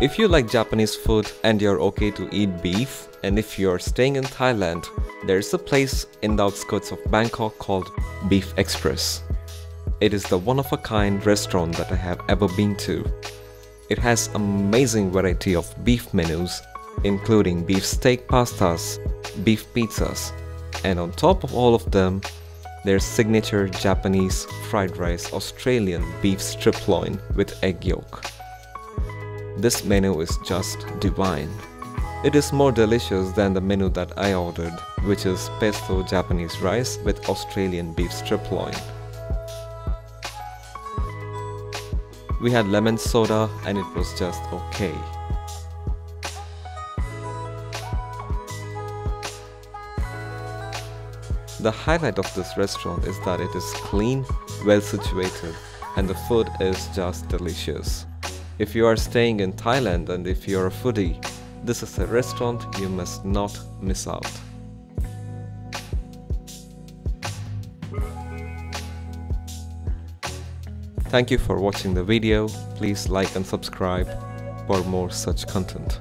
If you like Japanese food and you're okay to eat beef, and if you're staying in Thailand, there's a place in the outskirts of Bangkok called Beef Express. It is the one-of-a-kind restaurant that I have ever been to. It has amazing variety of beef menus, including beef steak pastas, beef pizzas, and on top of all of them, their signature Japanese fried rice Australian beef strip loin with egg yolk. This menu is just divine. It is more delicious than the menu that I ordered, which is pesto Japanese rice with Australian beef strip loin. We had lemon soda and it was just okay. The highlight of this restaurant is that it is clean, well situated, and the food is just delicious. If you are staying in Thailand and if you're a foodie, this is a restaurant you must not miss out. Thank you for watching the video. Please like and subscribe for more such content.